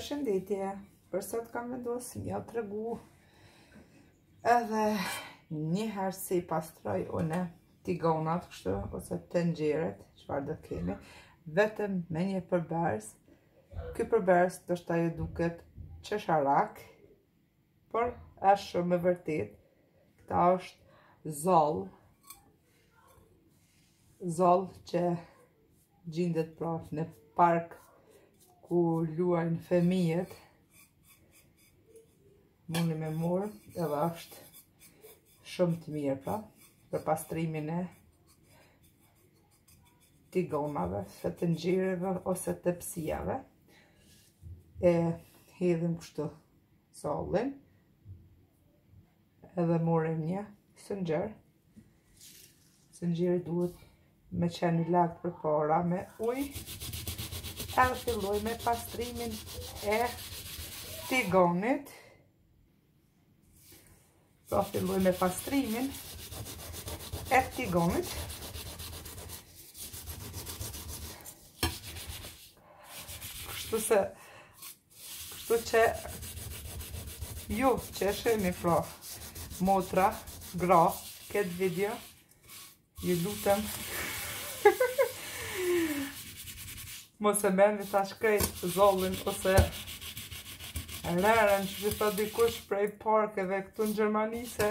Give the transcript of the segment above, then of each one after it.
Përshëndetje, për sot kam vendos me ju tregu edhe një herë si i pastroj une tigonat kështu ose tenxheret çfarë do kemi vetëm me një përbërës ky përbërës ndoshta ju duket qesharak por është shumë e vërtit këta është zoll Zoll që gjindet pra në park ku luajnë fëmijët muni me morrë edhe është shumë i mirë pra për pastrimin e tigonave, ose tenxhereve ose tepsijave. E hedhim kështu zollin. Edhe morrim një sungjer. Sungjeri duhet me qenë i lagë përpara me uj. Edhe filloj me pastrimin e tigonit. Pra filloj me pastrimin e tigonit. Kështu se Kështu që ju që e shihni, pra motra, gra, këtë video, ju lutem mos e merrni tash krejt zollin ose rërën që e ka dikush prej parkeve këtu në Gjermani se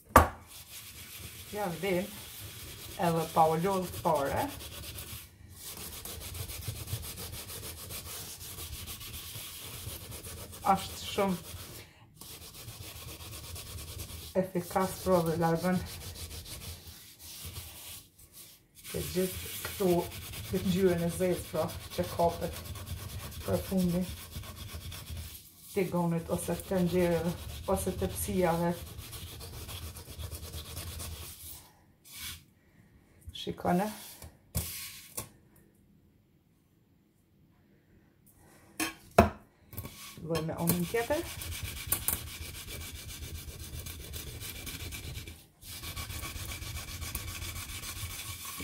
Ja vlen edhe pa u lodhë fare. Ashtë shumë efikas pra dhe largon Të gjithë këtu, këtë ngjyrën e zezë pra, që kapet për fundi tigonit ose tenxhereve, ose tepsijave. Shikoni. Fillojmë me onën tjetër.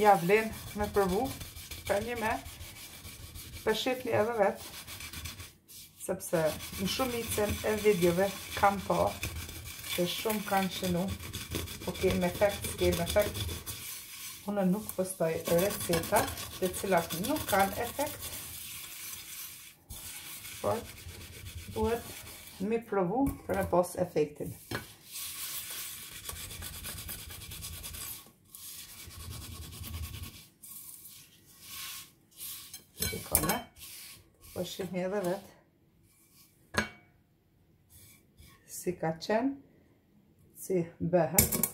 Ja vlen me provu, pra, ni me, po e shifni edhe vetë. Sepse në shumicën e videove kam pa që shumë kanë shënu a ka efekt, ka efekt unë nuk postoj receta të cilat nuk kanë efekt por duhet me provu për me pas efektin Të pikone. Po shihni edhe vetë. Si ka qenë. Si bëhet.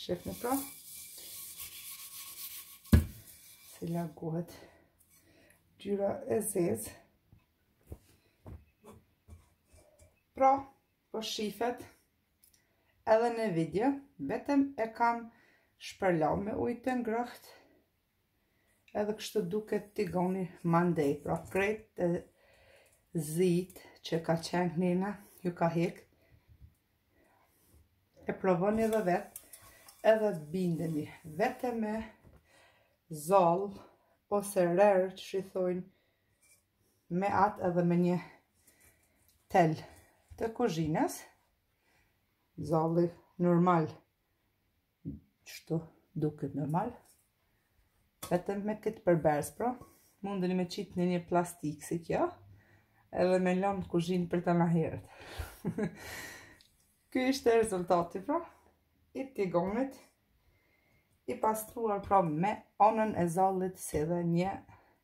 Shifni pra. Se largohet ngjyra e zezë. Pra, po shifet. Edhe në video. Vetëm e kam shpërlau me ujë të ngrohtë. Edhe kështu duket tigani mandej, pra krejt të zit që ka qenë nën, ju ka hek. E provoni edhe vet, edhe bindeni, vetëm me zall, ose rërë që i thojnë, me atë edhe me një tel të kuzhinës, zalli normal, Kështu duket normal. Vetëm me këtë përbërës, pra, mundeni me qitë në një plastikë si kjo, edhe me lën në kuzhinë për ta marrë herët. Ky ishte rezultati, pra, i tiganit, i pastruar, pra, me anën e zallit si dhe një